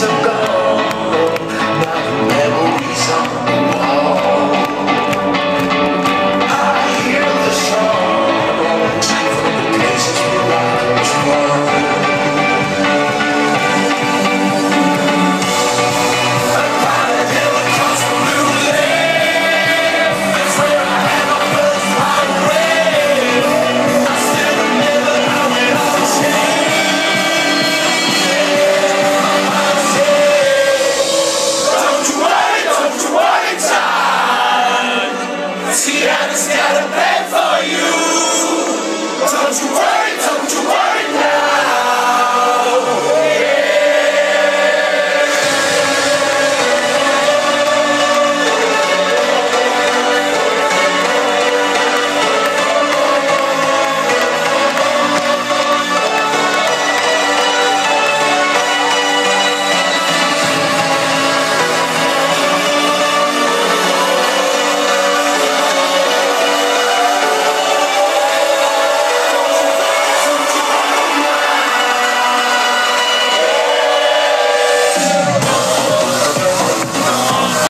some Alabama.